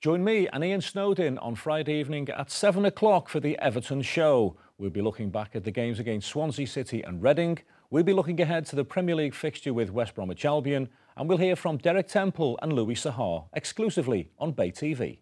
Join me and Ian Snodin on Friday evening at 7 o'clock for the Everton Show. We'll be looking back at the games against Swansea City and Reading. We'll be looking ahead to the Premier League fixture with West Bromwich Albion. And we'll hear from Derek Temple and Louis Saha exclusively on Bay TV.